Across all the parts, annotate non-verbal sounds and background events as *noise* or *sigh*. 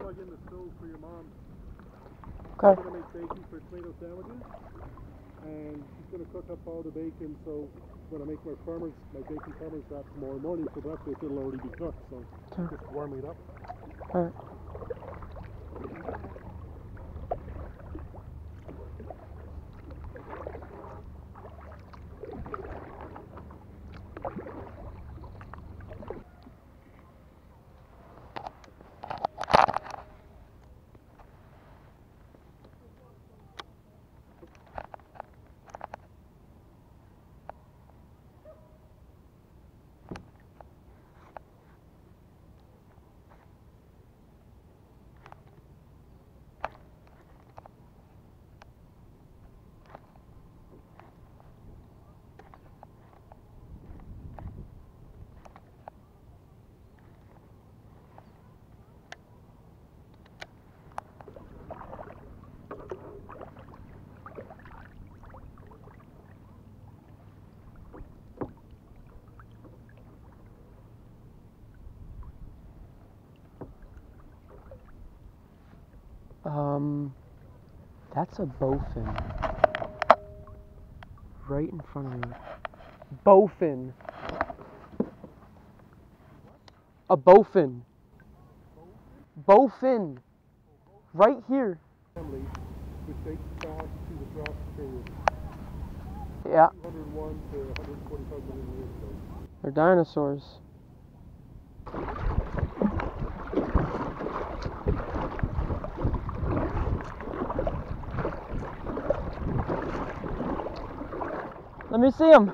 plug in the stove for your mom. Okay. She's gonna make bacon for tomato sandwiches, and she's gonna cook up all the bacon. So when I make my farmers, my bacon farmers wrap tomorrow morning for breakfast, it'll already be cooked. So Okay. just warm it up. Alright. Um, that's a bowfin. Right in front of me. Bowfin. A bowfin. Bowfin. Right here. Family, which dates back to the Jurassic period, Yeah, 101 to 145 million years ago. they're dinosaurs. Let me see them.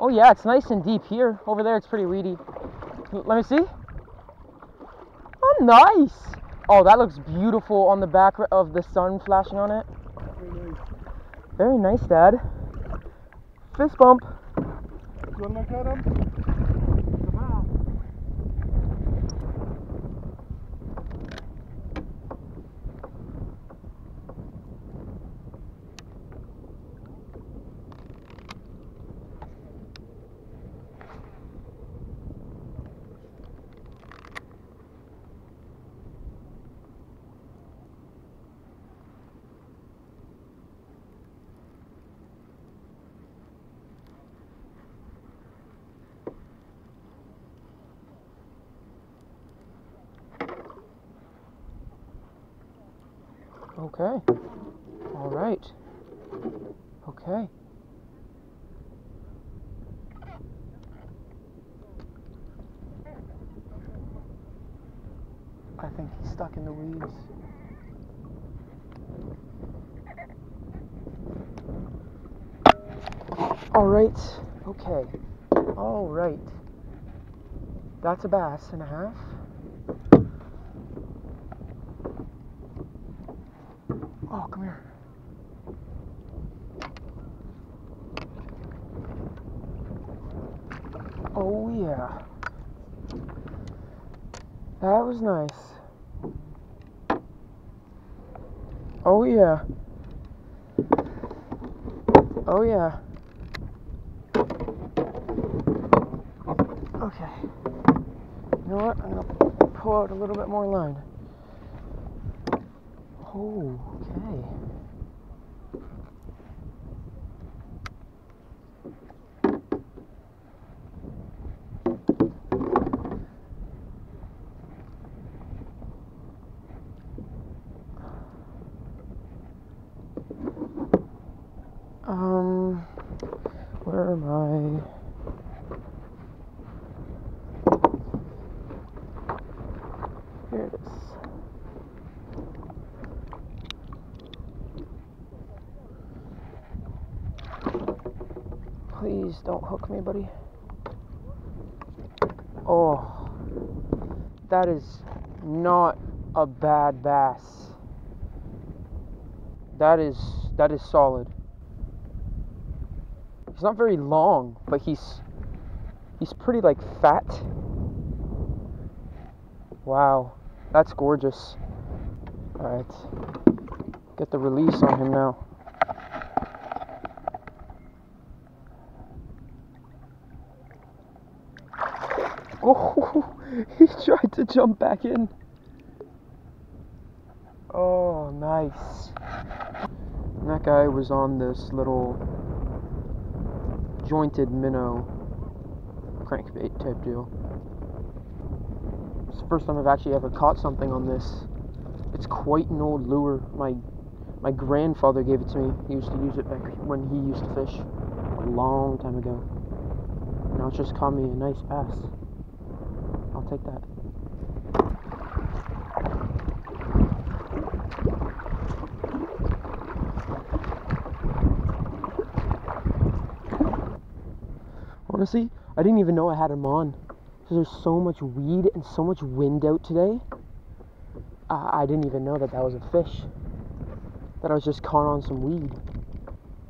Oh yeah, it's nice and deep here. Over there, it's pretty weedy. Let me see. Oh, nice. Oh, that looks beautiful on the back of the sun flashing on it. Very nice. Dad. Fist bump. You wanna look at? Okay. All right. Okay. I think he's stuck in the weeds. All right. Okay. All right. That's a bass and a half. Oh, come here. Oh, yeah. That was nice. Oh, yeah. Oh, yeah. Okay. You know what? I'm going to pull out a little bit more line. Oh. Um, where am I? Here it is. Please don't hook me, buddy. Oh, that is not a bad bass. That is that is solid. He's not very long, but he's he's pretty like fat. Wow, that's gorgeous. All right, get the release on him now. *laughs* Oh, he tried to jump back in. Oh, nice. And that guy was on this little jointed minnow crankbait type deal. It's the first time I've actually ever caught something on this. It's quite an old lure. My my grandfather gave it to me. He used to use it back when he used to fish a long time ago. Now it's just caught me a nice bass. Take that. Honestly, I didn't even know I had him on. Because there's so much weed and so much wind out today. I I didn't even know that that was a fish. That I was just caught on some weed.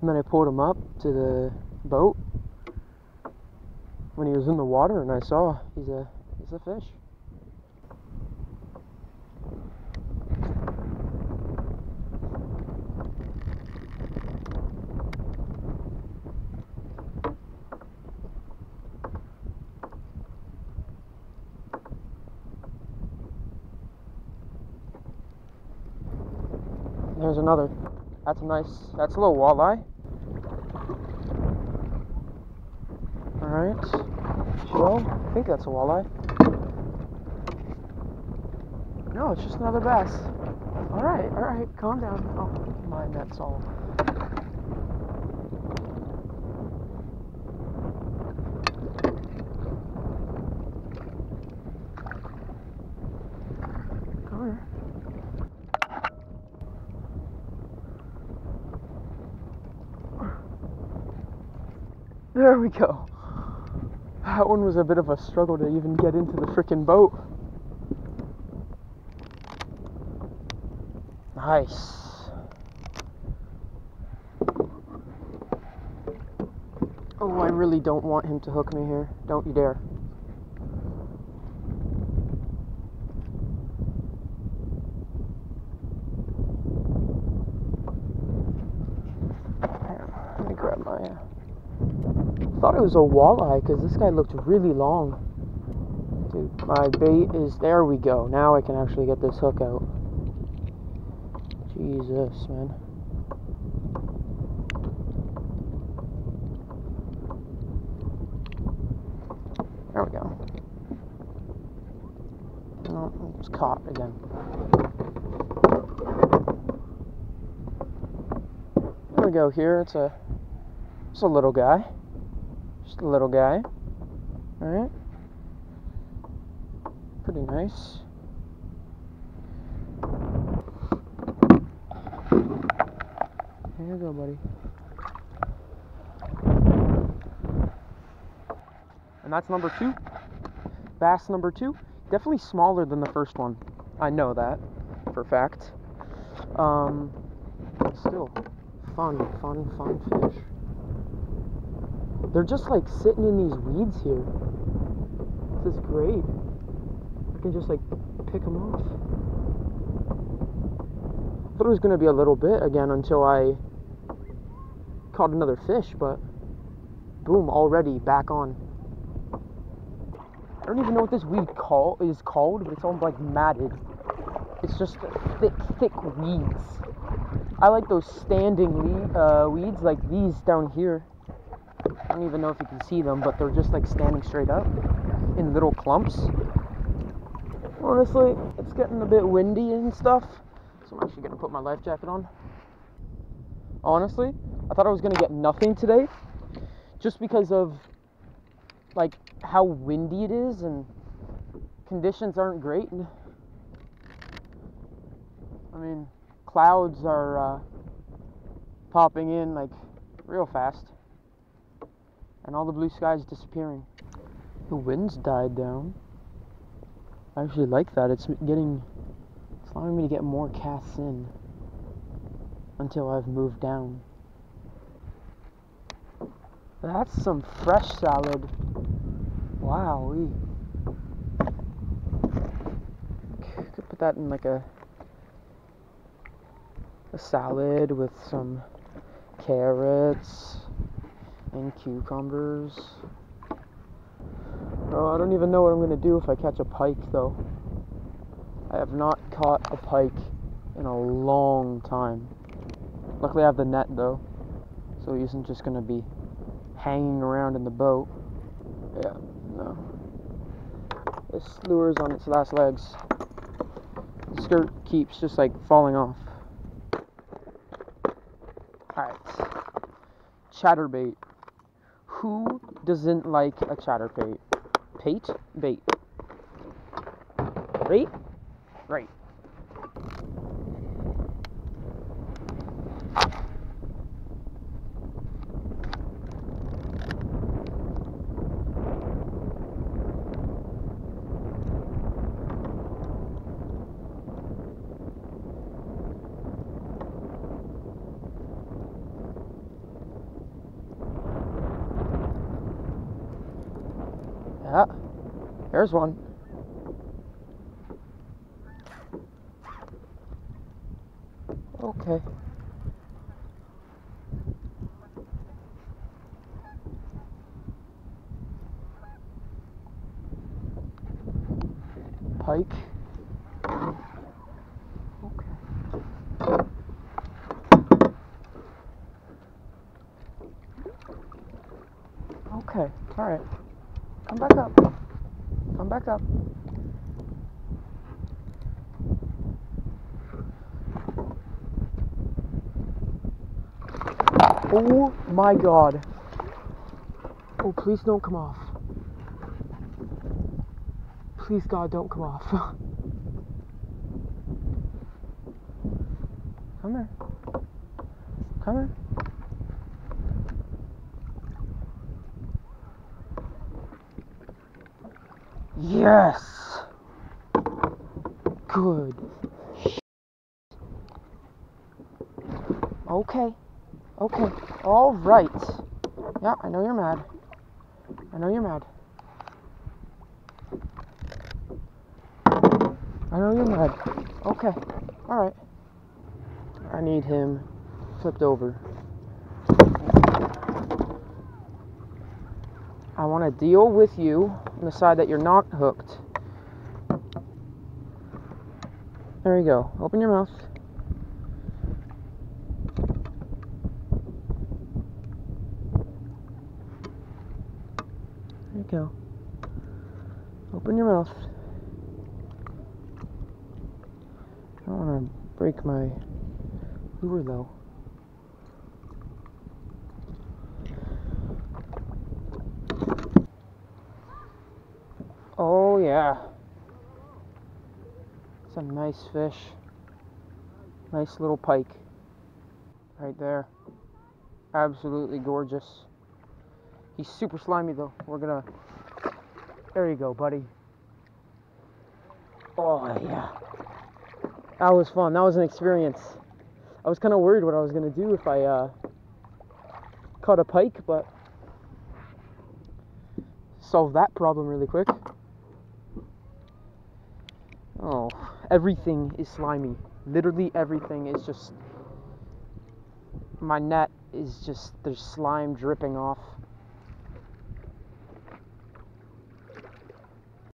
And then I pulled him up to the boat when he was in the water, and I saw he's a a fish. There's another. That's a nice. That's a little walleye. All right. Joe, I think that's a walleye. No, it's just another bass. All right, all right, calm down. Oh, my net's all. There we go. That one was a bit of a struggle to even get into the frickin' boat. Nice. Oh, I really don't want him to hook me here. Don't you dare. Let me grab my. Uh, thought it was a walleye because this guy looked really long. Dude, my bait is there. We go. Now I can actually get this hook out. Jesus, man. There we go. No, it's caught again. There we go. Here it's a it's a little guy. Just a little guy. Alright. Pretty nice. Here you go, buddy. And that's number two. Bass number two. Definitely smaller than the first one. I know that for a fact. Um, still, fun, fun, fun fish. They're just like sitting in these weeds here. This is great. I can just like pick them off. I thought it was gonna be a little bit again until I caught another fish, but boom, already back on. I don't even know what this weed call is called, but it's all like matted. It's just thick, thick weeds. I like those standing uh, weeds like these down here. I don't even know if you can see them, but they're just like standing straight up in little clumps. Honestly, it's getting a bit windy and stuff, so I'm actually gonna put my life jacket on. Honestly, I thought I was gonna get nothing today, just because of like how windy it is and conditions aren't great. I mean, clouds are uh, popping in like real fast, and all the blue sky is disappearing. The wind's died down. I actually like that. It's getting, it's allowing me to get more casts in until I've moved down. That's some fresh salad. Wow. we Could put that in like a a salad with some carrots and cucumbers. Oh, I don't even know what I'm gonna do if I catch a pike though. I have not caught a pike in a long time. Luckily, I have the net though, so he isn't just gonna be hanging around in the boat. Yeah, no. This lure's on its last legs. The skirt keeps just like falling off. Alright. Chatterbait. Who doesn't like a chatterbait? Pate? Bait. Right? Right. Yeah. There's one. Okay. Pike. Okay. Okay, alright. Come back up. Come back up. Oh my god. Oh, please don't come off. Please, God, don't come off. *laughs* come here. Come here. Yes. Good. Okay. Okay. All right. Yeah, I know you're mad. I know you're mad. I know you're mad. Okay. All right. I need him flipped over. I want to deal with you on the side that you're not hooked. There you go. Open your mouth. There you go. Open your mouth. I don't want to break my lure though. Oh yeah. It's a nice fish. Nice little pike. Right there. Absolutely gorgeous. He's super slimy though. We're gonna There you go, buddy. Oh yeah. That was fun. That was an experience. I was kind of worried what I was gonna do if I uh, caught a pike, but solved that problem really quick. Oh, everything is slimy. Literally everything is just. My net is just. There's slime dripping off.